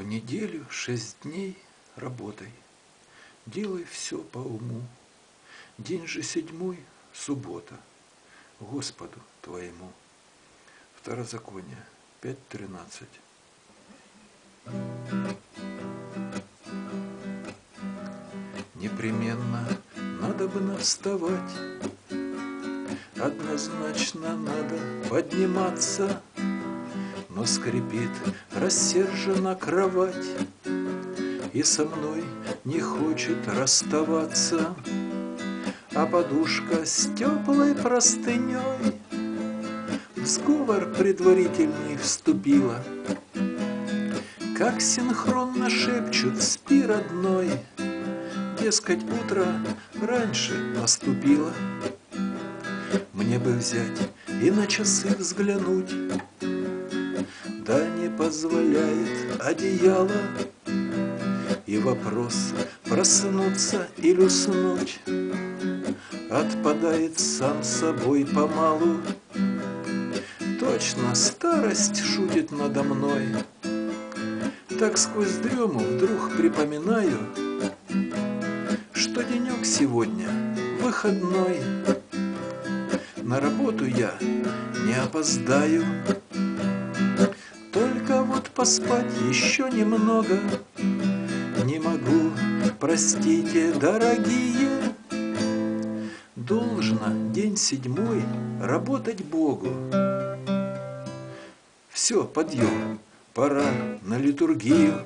В неделю шесть дней работай, делай все по уму. День же седьмой – суббота, Господу твоему. Второзаконие 5.13 Непременно надо бы вставать, Однозначно надо подниматься, Но скрипит рассержена кровать, И со мной не хочет расставаться, А подушка с теплой простыней В сговор предварительный вступила, Как синхронно шепчут «Спи, родной!» Дескать, утро раньше наступило. Мне бы взять и на часы взглянуть, Да не позволяет одеяло. И вопрос проснуться или уснуть Отпадает сам собой помалу. Точно старость шутит надо мной, Так сквозь дрему вдруг припоминаю, Что денек сегодня выходной, на работу я не опоздаю. Вот поспать еще немного Не могу, простите, дорогие. Должно день седьмой работать Богу. Все, подъем, пора на литургию.